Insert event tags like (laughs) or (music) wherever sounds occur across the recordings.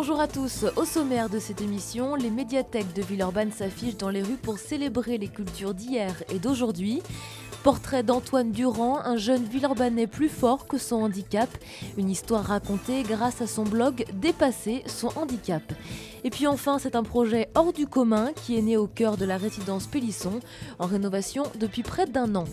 Bonjour à tous. Au sommaire de cette émission, les médiathèques de Villeurbanne s'affichent dans les rues pour célébrer les cultures d'hier et d'aujourd'hui. Portrait d'Antoine Durand, un jeune Villeurbanais plus fort que son handicap. Une histoire racontée grâce à son blog Dépasser son handicap. Et puis enfin, c'est un projet hors du commun qui est né au cœur de la résidence Pélisson, en rénovation depuis près d'un an.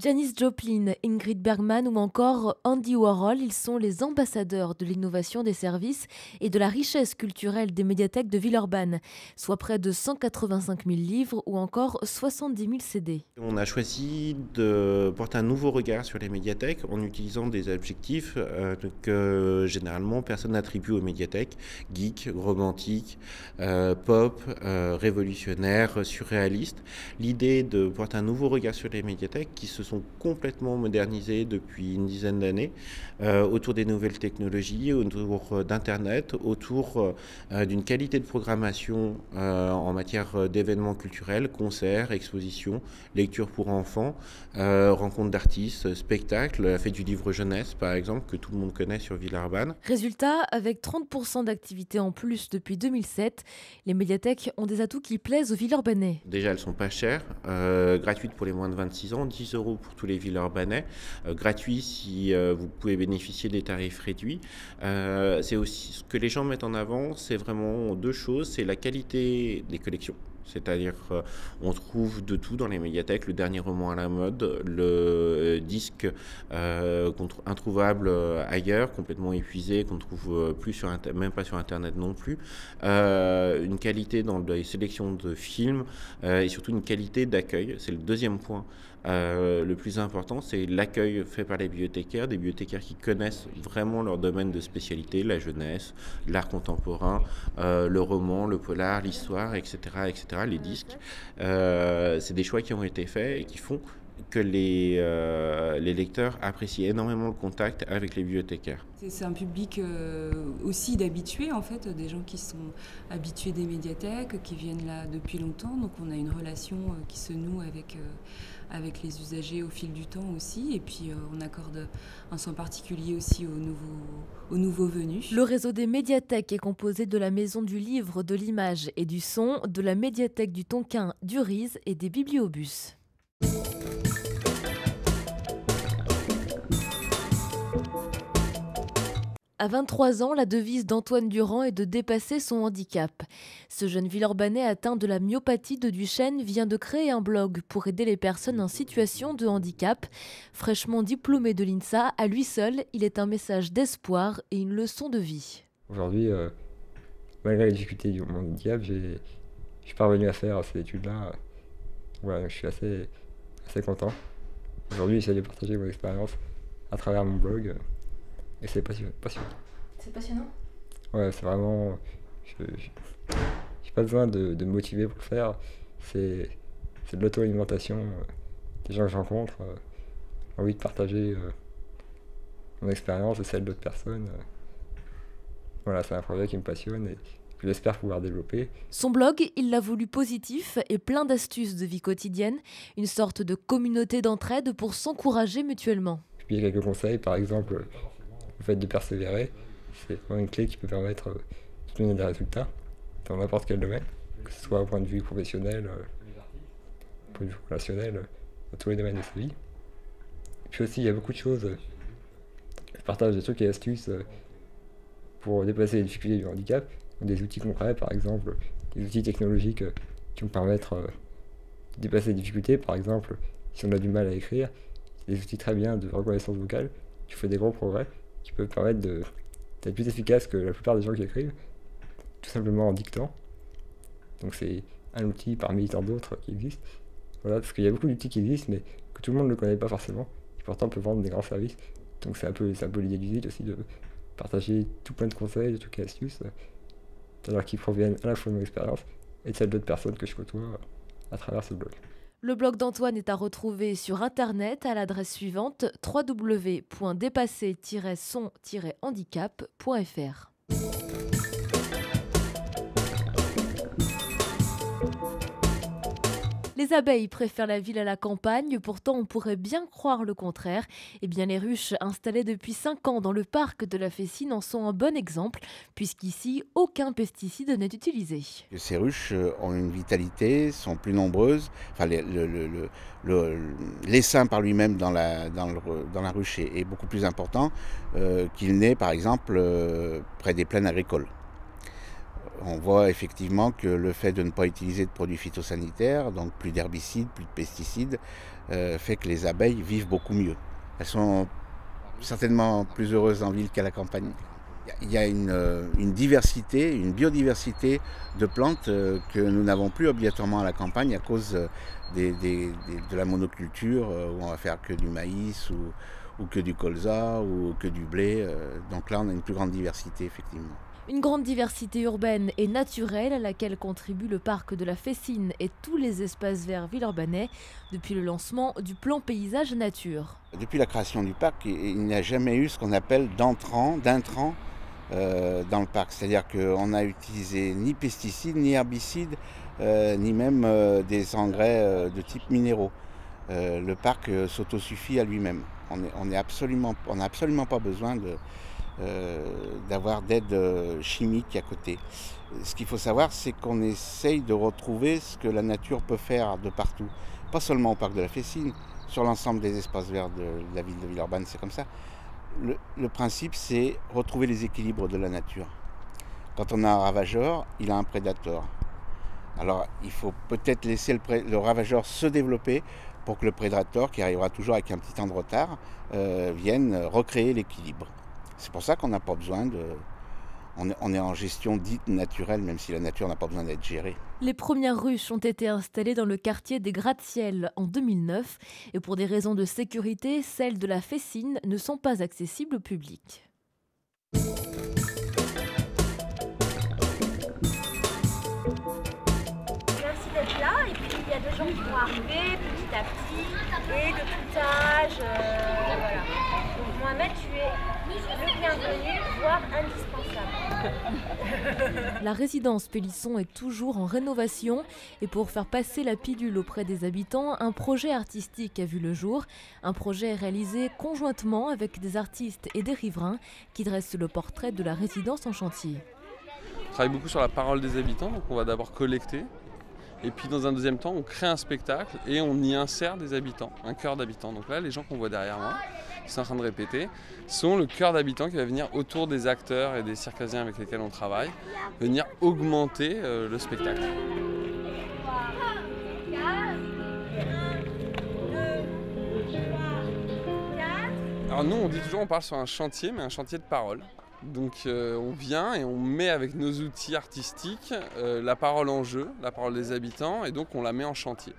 Janis Joplin, Ingrid Bergman ou encore Andy Warhol, ils sont les ambassadeurs de l'innovation des services et de la richesse culturelle des médiathèques de Villeurbanne, soit près de 185 000 livres ou encore 70 000 CD. On a choisi de porter un nouveau regard sur les médiathèques en utilisant des objectifs euh, que généralement personne n'attribue aux médiathèques, geek, romantique, euh, pop, euh, révolutionnaire, surréaliste. L'idée de porter un nouveau regard sur les médiathèques qui se sont complètement modernisés depuis une dizaine d'années euh, autour des nouvelles technologies, autour euh, d'Internet, autour euh, d'une qualité de programmation en matière d'événements culturels, concerts, expositions, lectures pour enfants, rencontres d'artistes, spectacles, la fête du livre jeunesse par exemple, que tout le monde connaît sur Villeurbanne. Résultat, avec 30% d'activité en plus depuis 2007, les médiathèques ont des atouts qui plaisent aux Villeurbanais. Déjà, elles sont pas chères, gratuites pour les moins de 26 ans, 10 euros pour tous les Villeurbanais, euh, gratuit si euh, vous pouvez bénéficier des tarifs réduits. Euh, c'est aussi ce que les gens mettent en avant, c'est vraiment deux choses, c'est la qualité des collections. C'est-à-dire, on trouve de tout dans les médiathèques, le dernier roman à la mode, le disque introuvable ailleurs, complètement épuisé, qu'on trouve plus sur même pas sur Internet non plus, une qualité dans les sélections de films et surtout une qualité d'accueil. C'est le deuxième point euh, le plus important, c'est l'accueil fait par les bibliothécaires, des bibliothécaires qui connaissent vraiment leur domaine de spécialité, la jeunesse, l'art contemporain, euh, le roman, le polar, l'histoire, etc., etc., les disques. Euh, c'est des choix qui ont été faits et qui font que les, euh, les lecteurs apprécient énormément le contact avec les bibliothécaires. C'est un public euh, aussi d'habitués, en fait, des gens qui sont habitués des médiathèques, qui viennent là depuis longtemps. Donc on a une relation euh, qui se noue avec, avec les usagers au fil du temps aussi. Et puis on accorde un soin particulier aussi aux nouveaux, aux nouveaux venus. Le réseau des médiathèques est composé de la Maison du Livre, de l'Image et du Son, de la médiathèque du Tonkin, du Riz et des bibliobus. À 23 ans, la devise d'Antoine Durand est de dépasser son handicap. Ce jeune Villeurbanais atteint de la myopathie de Duchenne vient de créer un blog pour aider les personnes en situation de handicap. Fraîchement diplômé de l'INSA, à lui seul, il est un message d'espoir et une leçon de vie. Aujourd'hui, euh, malgré les difficultés mon handicap, je suis parvenu à faire ces études-là. je suis assez, assez content. Aujourd'hui, j'essaie de partager mon expérience à travers mon blog. Et c'est passionnant. C'est passionnant? Ouais, c'est vraiment. Je n'ai pas besoin de, de, me motiver pour le faire. C'est de l'auto-alimentation. Euh, des gens que je rencontre, euh, envie de partager euh, mon expérience et celle d'autres personnes. Voilà, c'est un projet qui me passionne et que j'espère pouvoir développer. Son blog, il l'a voulu positif et plein d'astuces de vie quotidienne, une sorte de communauté d'entraide pour s'encourager mutuellement. Puis il y a quelques conseils, par exemple, le fait de persévérer, c'est vraiment une clé qui peut permettre de donner des résultats dans n'importe quel domaine, que ce soit au point de vue professionnel, euh, au point de vue relationnel, euh, dans tous les domaines de sa vie. Puis aussi, il y a beaucoup de choses. Je partage des trucs et astuces euh, pour dépasser les difficultés du handicap, des outils concrets, par exemple, des outils technologiques qui vont permettre de dépasser les difficultés. Par exemple, si on a du mal à écrire, des outils très bien de reconnaissance vocale qui font des gros progrès qui peut permettre d'être plus efficace que la plupart des gens qui écrivent, tout simplement en dictant. Donc c'est un outil parmi tant d'autres qui existent. Voilà, parce qu'il y a beaucoup d'outils qui existent, mais que tout le monde ne connaît pas forcément, qui pourtant peut vendre des grands services. Donc c'est un peu, peu l'idée du site aussi de partager tout plein de conseils, de trucs et astuces, alors qui proviennent à la fois de mon expérience et de celle d'autres personnes que je côtoie à travers ce blog. Le blog d'Antoine est à retrouver sur internet à l'adresse suivante www.dépasser-son-handicap.fr. Les abeilles préfèrent la ville à la campagne, pourtant on pourrait bien croire le contraire. Eh bien les ruches installées depuis 5 ans dans le parc de la Fessine en sont un bon exemple, puisqu'ici aucun pesticide n'est utilisé. Ces ruches euh, ont une vitalité, sont plus nombreuses. Enfin, l'essaim par lui-même dans la, ruche est, beaucoup plus important euh, qu'il n'est par exemple euh, près des plaines agricoles on voit effectivement que le fait de ne pas utiliser de produits phytosanitaires, donc plus d'herbicides, plus de pesticides, euh, fait que les abeilles vivent beaucoup mieux. Elles sont certainement plus heureuses en ville qu'à la campagne. Il y a une, euh, diversité, une biodiversité de plantes euh, que nous n'avons plus obligatoirement à la campagne à cause de la monoculture où on va faire que du maïs ou que du colza ou que du blé. Donc là, on a une plus grande diversité effectivement. Une grande diversité urbaine et naturelle à laquelle contribue le parc de la Fessine et tous les espaces verts villeurbanais depuis le lancement du plan paysage nature. Depuis la création du parc, il n'y a jamais eu ce qu'on appelle d'entrant, d'intrant euh, dans le parc. C'est-à-dire qu'on n'a utilisé ni pesticides, ni herbicides, euh, ni même euh, des engrais de type minéraux. le parc s'autosuffit à lui-même. On n'a absolument, pas besoin de, d'avoir d'aide euh, chimique à côté. Ce qu'il faut savoir, c'est qu'on essaye de retrouver ce que la nature peut faire de partout. Pas seulement au parc de la Fessine, sur l'ensemble des espaces verts de la ville de Villeurbanne, c'est comme ça. Le, principe, c'est retrouver les équilibres de la nature. Quand on a un ravageur, il a un prédateur. Alors, il faut peut-être laisser le, le, ravageur se développer pour que le prédateur, qui arrivera toujours avec un petit temps de retard, euh, vienne recréer l'équilibre. C'est pour ça qu'on n'a pas besoin de... On est, en gestion dite naturelle, même si la nature n'a pas besoin d'être gérée. Les premières ruches ont été installées dans le quartier des Gratte-Ciel en 2009 et pour des raisons de sécurité, celles de la Fessine ne sont pas accessibles au public. Merci d'être là et puis il y a des gens qui vont arriver petit à petit et de tout âge. Euh, (laughs) La résidence Pélisson est toujours en rénovation et pour faire passer la pilule auprès des habitants, un projet artistique a vu le jour. Un projet réalisé conjointement avec des artistes et des riverains qui dressent le portrait de la résidence en chantier. On travaille beaucoup sur la parole des habitants, donc on va d'abord collecter et puis dans un deuxième temps, on crée un spectacle et on y insère des habitants, un cœur d'habitants. Donc là, les gens qu'on voit derrière moi, qui sont en train de répéter, sont le cœur d'habitants qui va venir autour des acteurs et des circassiens avec lesquels on travaille, venir augmenter euh, le spectacle. Alors nous, on dit toujours, on parle sur un chantier, mais un chantier de parole. Donc euh, on vient et on met avec nos outils artistiques euh, la parole en jeu, la parole des habitants, et donc on la met en chantier.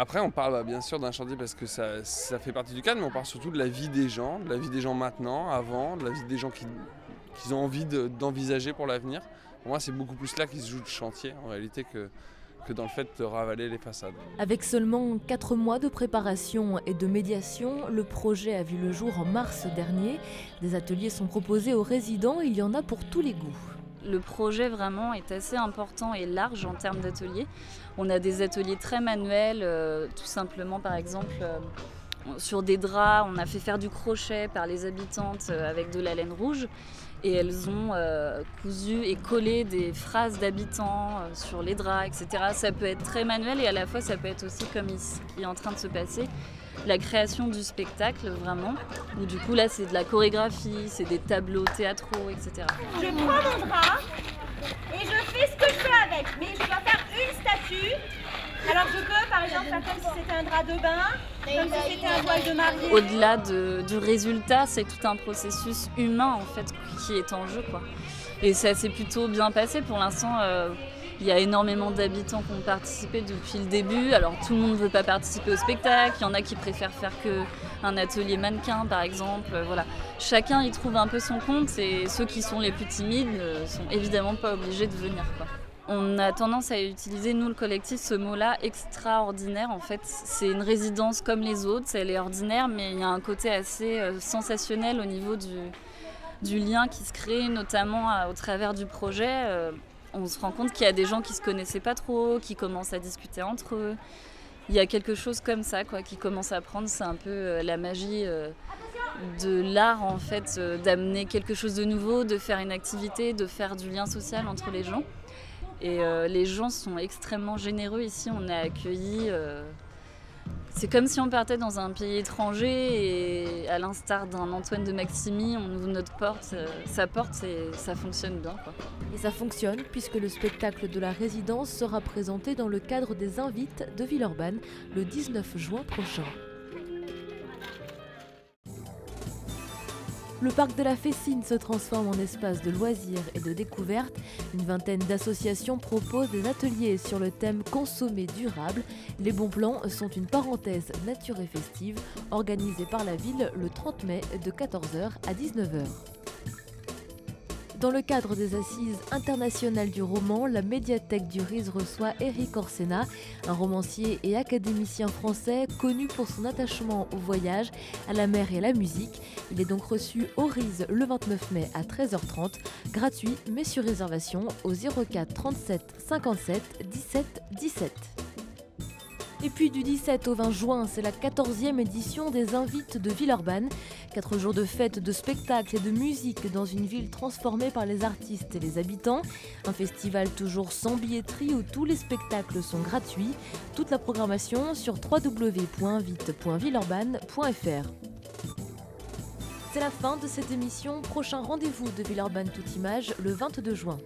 Après, on parle bah, bien sûr d'un chantier parce que ça, fait partie du cadre, mais on parle surtout de la vie des gens, de la vie des gens maintenant, avant, de la vie des gens qui, ont envie d'envisager pour l'avenir. Pour moi, c'est beaucoup plus là qu'il se joue le chantier en réalité que, que dans le fait de ravaler les façades. Avec seulement 4 mois de préparation et de médiation, le projet a vu le jour en mars dernier. Des ateliers sont proposés aux résidents, il y en a pour tous les goûts. Le projet vraiment est assez important et large en termes d'ateliers. On a des ateliers très manuels, euh, tout simplement par exemple euh, sur des draps, on a fait faire du crochet par les habitantes euh, avec de la laine rouge et elles ont cousu et collé des phrases d'habitants sur les draps, etc. Ça peut être très manuel et à la fois ça peut être aussi comme il est en train de se passer la création du spectacle vraiment. Où du coup là c'est de la chorégraphie, c'est des tableaux théâtraux, etc. Je prends mon drap et je fais ce que je veux avec, mais je dois faire une statue. Alors je peux par exemple faire comme si c'était un drap de bain, Au-delà du résultat, c'est tout un processus humain en fait qui est en jeu quoi. Et ça s'est plutôt bien passé pour l'instant. Euh, il y a énormément d'habitants qui ont participé depuis le début. Alors tout le monde ne veut pas participer au spectacle. Il y en a qui préfèrent faire que un atelier mannequin par exemple. Voilà. Chacun y trouve un peu son compte et ceux qui sont les plus timides ne sont évidemment pas obligés de venir. On a tendance à utiliser, nous le collectif, ce mot-là, extraordinaire. En fait, c'est une résidence comme les autres, elle est ordinaire, mais il y a un côté assez euh, sensationnel au niveau du, lien qui se crée, notamment au travers du projet. Euh, on se rend compte qu'il y a des gens qui se connaissaient pas trop, qui commencent à discuter entre eux. il y a quelque chose comme ça quoi, qui commence à prendre. C'est un peu la magie de l'art en fait, d'amener quelque chose de nouveau, de faire une activité, de faire du lien social entre les gens. Et les gens sont extrêmement généreux ici. On est accueillis c'est comme si on partait dans un pays étranger et à l'instar d'un Antoine de Maximi, on ouvre notre porte, euh, sa porte et ça fonctionne bien. Et ça fonctionne puisque le spectacle de la résidence sera présenté dans le cadre des invites de Villeurbanne le 19 juin prochain. Le parc de la Fessine se transforme en espace de loisirs et de découvertes. Une vingtaine d'associations proposent des ateliers sur le thème consommer durable. Les bons plans sont une parenthèse nature et festive organisée par la ville le 30 mai de 14h à 19h. Dans le cadre des Assises internationales du roman, la médiathèque du RIS reçoit Eric Orsena, un romancier et académicien français connu pour son attachement au voyage, à la mer et à la musique. Il est donc reçu au RIS le 29 mai à 13h30, gratuit mais sur réservation au 04 37 57 17 17. Et puis du 17 au 20 juin, c'est la 14e édition des Invites de Villeurbanne. Quatre jours de fêtes, de spectacles et de musique dans une ville transformée par les artistes et les habitants. Un festival toujours sans billetterie où tous les spectacles sont gratuits. Toute la programmation sur www.vite.villeurbanne.fr. C'est la fin de cette émission. Prochain rendez-vous de Villeurbanne Toute Image le 22 juin.